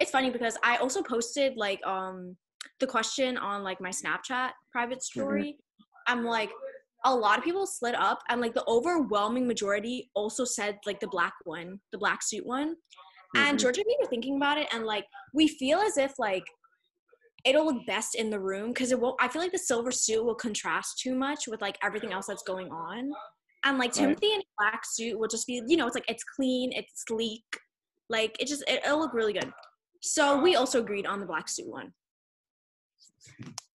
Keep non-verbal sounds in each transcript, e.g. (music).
it's funny because I also posted like um the question on like my Snapchat private story. I'm like a lot of people slid up and like the overwhelming majority also said like the black one, the black suit one. And Mhm. Georgia and me were thinking about it and like we feel as if like it'll look best in the room because it won't I feel like the silver suit will contrast too much with like everything else that's going on. And like Right. Timothy in a black suit will just be, you know, it's like it's clean, it's sleek. Like it just it, it'll look really good. So we also agreed on the black suit one.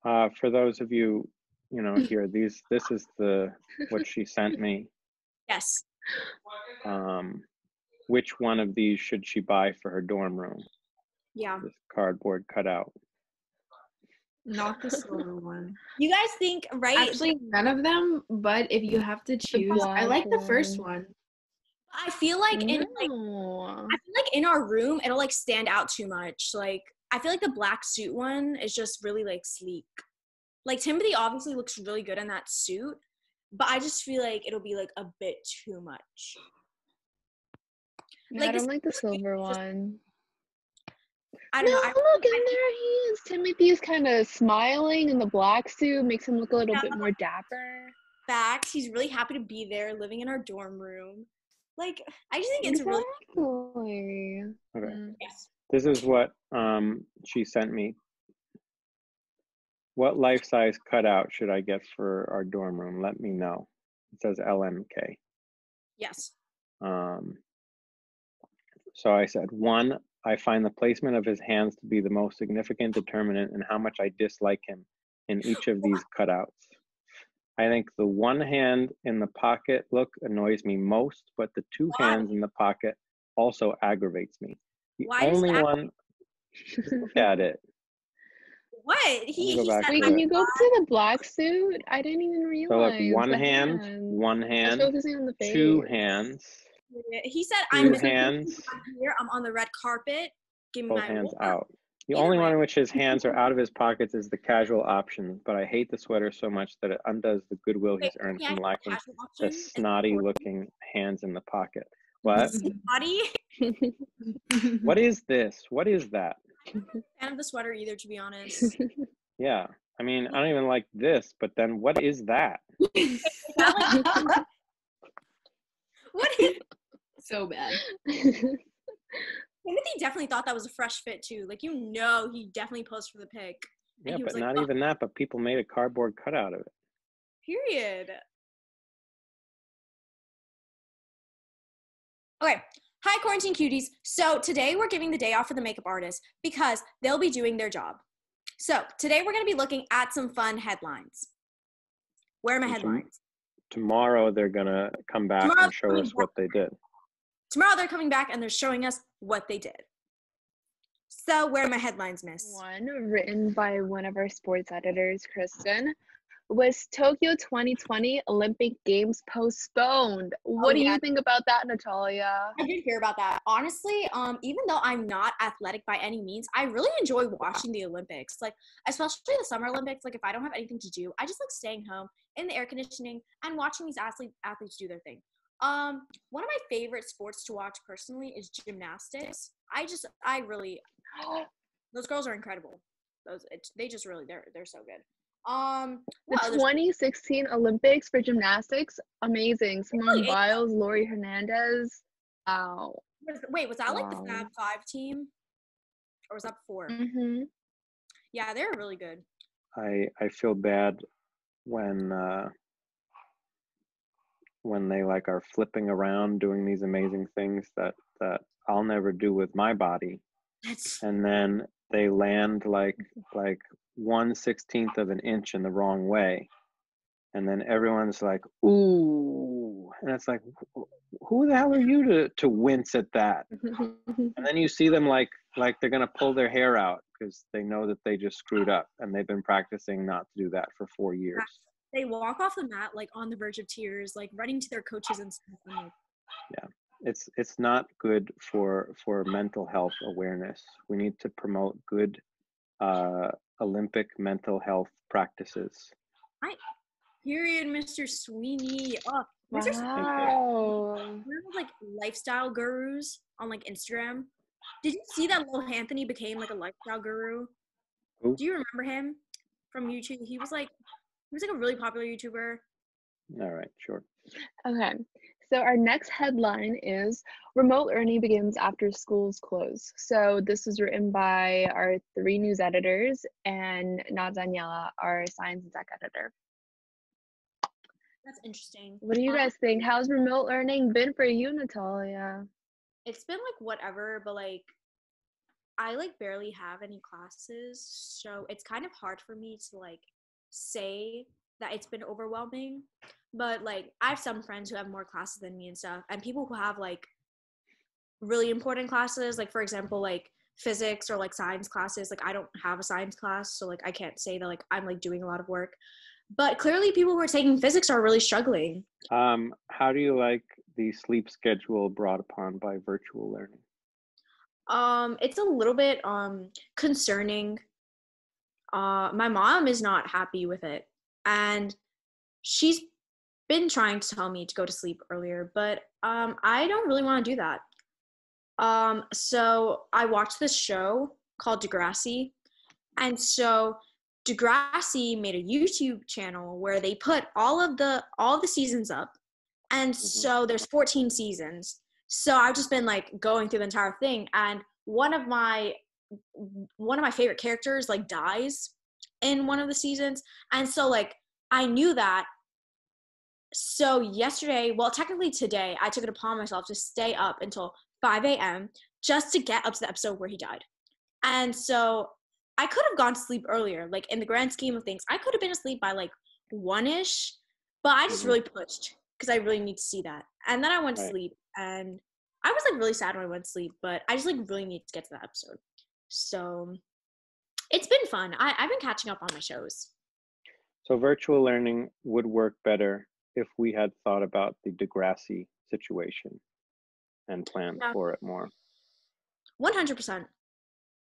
Uh, for those of you, you know, (laughs) here, these this is the what she sent me. Yes. Um, which one of these should she buy for her dorm room? Yeah. This cardboard cutout. Not the (laughs) silver one. You guys think right? Actually, none of them. But if you have to choose, I like the first one. I feel like in like I feel like in our room it'll like stand out too much. Like I feel like the black suit one is just really like sleek. Like Timothy obviously looks really good in that suit, but I just feel like it'll be like a bit too much. No, like I don't like the silver one. I No, don't know. I, look in there. He is. Timothy is kind of smiling in the black suit, makes him look a little Yeah. bit more dapper. facts. He's really happy to be there, living in our dorm room. Like I just think it's really Exactly. Okay. Mm. yes. This is what um she sent me. What life size cutout should I get for our dorm room? Let me know. It says LMK. Yes. Um, so I said, one, I find the placement of his hands to be the most significant determinant in how much I dislike him in each of (laughs) these cutouts. I think the one hand in the pocket look annoys me most, but the two Why? hands in the pocket also aggravates me. The Why does only that- one, (laughs) look at it. What? He, he said Wait, can you go to the black suit? I didn't even realize. So look, one the hand, hands. one hand, on the two hands, he said two I'm hands, (laughs) I'm here. I'm on the red carpet. Give me both my hands award. out. The Either only one in which his hands are out of his pockets is the casual option, but I hate the sweater so much that it undoes the goodwill he's earned from get the lacking the snotty looking hands in the pocket. What? Body. What is this? What is that? (laughs) Fan of the sweater either, to be honest. (laughs) Yeah. I mean, I don't even like this, but then what is that? (laughs) what is so bad. Timothy definitely thought that was a fresh fit too. Like you know, he definitely posed for the pic. Yeah, but like, not "Oh." even that, but people made a cardboard cutout of it. Period. Okay. Hi, quarantine cuties. So today we're giving the day off for the makeup artist because they'll be doing their job. So today we're going to be looking at some fun headlines. Where are my headlines? Tomorrow they're gonna come back Tomorrow and show us what they did. Tomorrow they're coming back and they're showing us what they did. So where are my headlines, miss? One written by one of our sports editors, Kristen, was Tokyo 2020 Olympic Games postponed. What do yeah. you think about that, Natalia? I did hear about that. Honestly, um, even though I'm not athletic by any means, I really enjoy watching the Olympics. Like, especially the Summer Olympics. Like, if I don't have anything to do, I just like staying home in the air conditioning and watching these athletes athletes do their thing. Um, one of my favorite sports to watch personally is gymnastics. I just, I really, (gasps) those girls are incredible. Those, it, they just really, they're they're so good. Um, The what other 2016 Olympics for gymnastics, amazing. Simone Really? Biles, Laurie Hernandez. Wow. wait, was that like the Wow. Fab Five team, or was that 4 hmm Yeah, they're really good. I I feel bad when uh when they like are flipping around doing these amazing things that that I'll never do with my body. That's and then they land like like one sixteenth of an inch in the wrong way. And then everyone's like ooh. And it's like who the hell are you to to wince at that? (laughs) And then you see them like like they're gonna pull their hair out because they know that they just screwed up and they've been practicing not to do that for four years they walk off the mat like on the verge of tears, like running to their coaches and stuff. I'm like, it's it's not good for for mental health awareness we need to promote good uh olympic mental health practices Hi period, Mr. Sweeney. Oh, Mr. Sweeney, Wow. one of like lifestyle gurus on like Instagram. did you see that Lil Anthony became like a lifestyle guru? Who? Do you remember him from YouTube? He was like he was like a really popular YouTuber. All right, sure. Okay. So our next headline is remote learning begins after schools close. So this is written by our three news editors and not Daniela, our science and tech editor. That's interesting. What do you Um, guys think? How's remote learning been for you, Natalia? it's been like whatever, but like I like barely have any classes, so it's kind of hard for me to like say that it's been overwhelming. But like I have some friends who have more classes than me and stuff, and people who have like really important classes, like for example, like physics or like science classes. Like I don't have a science class, so like I can't say that like I'm like doing a lot of work. But clearly people who are taking physics are really struggling. Um, how do you like the sleep schedule brought upon by virtual learning? Um, it's a little bit um concerning. Uh, my mom is not happy with it, and she's been trying to tell me to go to sleep earlier, but um, I don't really want to do that. Um, so I watched this show called Degrassi, and so Degrassi made a YouTube channel where they put all of the all the seasons up, and Mhm. so there's 14 seasons. So I've just been like going through the entire thing, and one of my one of my favorite characters like dies in one of the seasons, and so like I knew that. So yesterday, well, technically today, I took it upon myself to stay up until 5 a.m. just to get up to the episode where he died, and so I could have gone to sleep earlier. Like in the grand scheme of things, I could have been asleep by like one ish, but I just Mhm. really pushed because I really need to see that. And then I went to Right. sleep, and I was like really sad when I went to sleep, but I just like really need to get to that episode. So it's been fun. I, I've been catching up on my shows. So virtual learning would work better if we had thought about the Degrassi situation and planned Yeah. for it more. One hundred percent.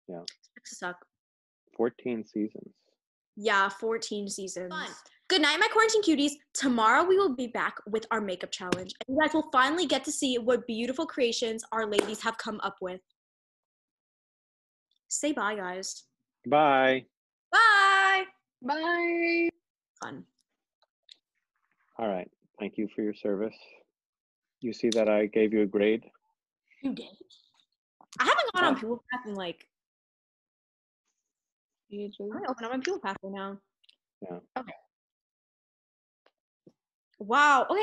Yeah. Sucks to suck. 14 seasons. Yeah, fourteen seasons. Good night, my quarantine cuties. Tomorrow we will be back with our makeup challenge, and you guys will finally get to see what beautiful creations our ladies have come up with. Say bye, guys. Bye. Bye. Bye. Fun. All right. Thank you for your service. You see that I gave you a grade? You did. I haven't gone on Oh. People Path in like Ages. I'm gonna open up my People Path right now. Yeah. Okay. Wow. Okay.